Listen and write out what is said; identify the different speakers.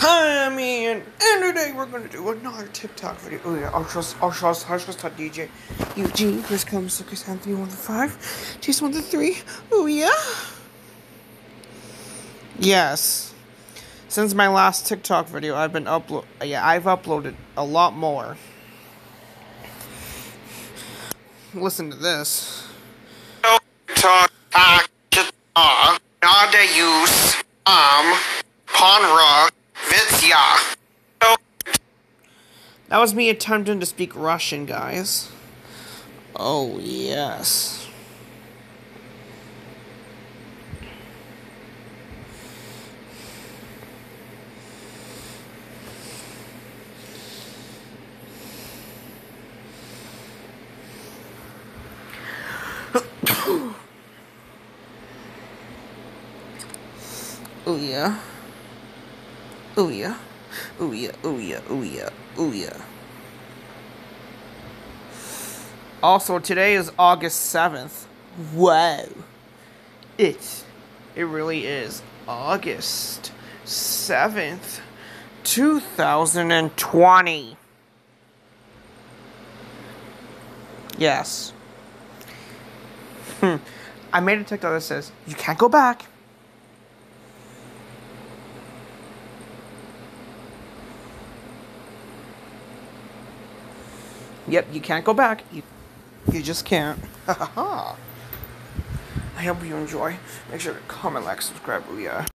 Speaker 1: Hi, man, and today we're gonna do another TikTok video. Oh yeah, I'll trust, I'll trust, I'll trust DJ Eugene, Chris Combs, Lucas Anthony, one to five, Jason one to three. Oh yeah. Yes. Since my last TikTok video, I've been upload. Yeah, I've uploaded a lot more. Listen to this.
Speaker 2: to uh, nada use um ponra vitsya.
Speaker 1: That was me attempting to speak Russian, guys. Oh, yes. oh, yeah. Oh, yeah. Oh, yeah. Oh, yeah. Oh, yeah. Oh, yeah. Also, today is August 7th. Whoa. It, it really is August 7th, 2020. Yes. Hmm. I made a TikTok that says, you can't go back. Yep, you can't go back. You, you just can't. Ha ha ha. I hope you enjoy. Make sure to comment, like, subscribe. Oh yeah.